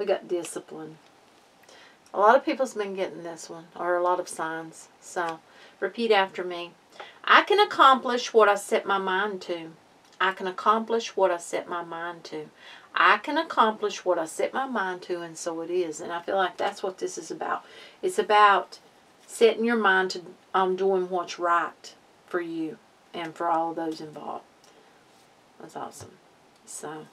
We got discipline. A lot of people's been getting this one, or a lot of signs. So, repeat after me. I can accomplish what I set my mind to. I can accomplish what I set my mind to. I can accomplish what I set my mind to, and so it is. And I feel like that's what this is about. It's about setting your mind to on doing what's right for you and for all of those involved. That's awesome. So.